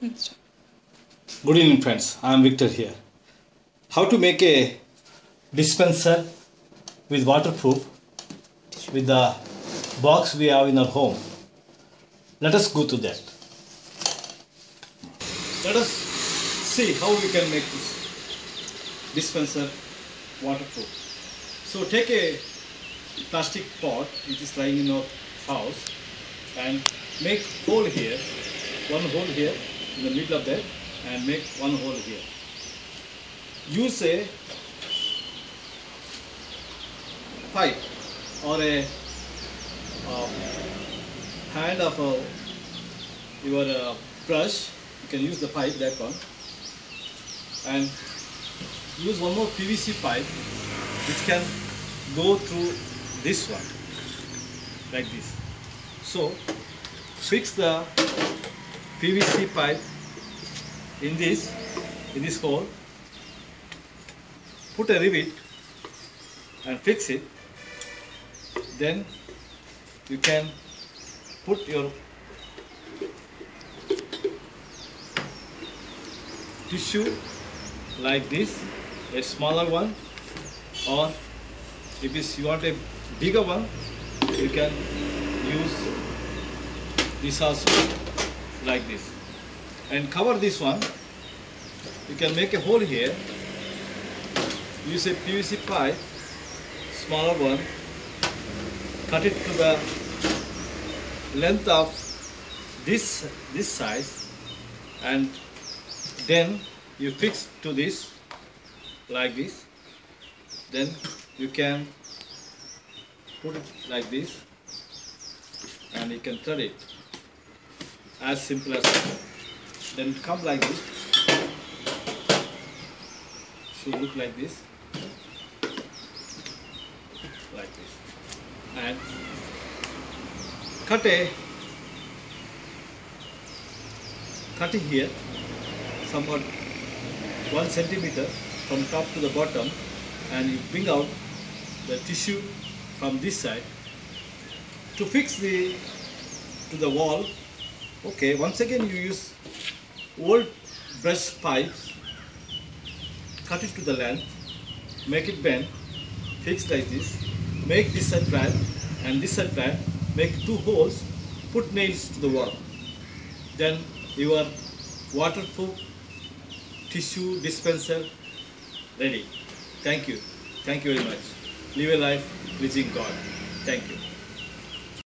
Good evening, friends. I am Victor here. How to make a dispenser with waterproof with the box we have in our home. Let us go to that. Let us see how we can make this dispenser waterproof. So take a plastic pot which is lying in our house and make hole here, one hole here in the middle of that and make one hole here. Use a pipe or a uh, hand of a, your uh, brush, you can use the pipe that one and use one more PVC pipe which can go through this one like this. So fix the PVC pipe in this in this hole. Put a rivet and fix it. Then you can put your tissue like this a smaller one or if you want a bigger one you can use this also like this. And cover this one. You can make a hole here. Use a PVC pipe smaller one. Cut it to the length of this this size. And then you fix to this like this. Then you can put it like this. And you can thread it as simple as that. then come like this. So look like this. Like this. And cut a cut it here somewhat one centimeter from top to the bottom and you bring out the tissue from this side to fix the to the wall okay once again you use old brush pipes cut it to the length make it bend fix like this make this side flat and this side flat make two holes put nails to the wall. Then your waterproof tissue dispenser ready. Thank you. Thank you very much. Live a life pleasing god. Thank you